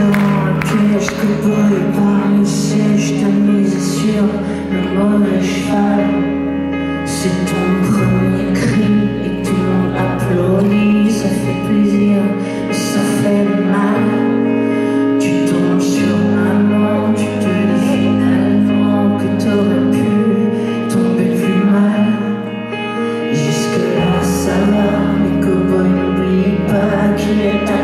dans lequel je coupais par les sièges, ta mise sur le mauvais cheval. C'est ton premier cri et tout le monde applaudit, ça fait plaisir, mais ça fait mal. Tu tombes sur maman, tu te dis finalement que t'aurais pu tomber plus mal. Jusque-là, ça va, mais copains, n'oublie pas qu'il est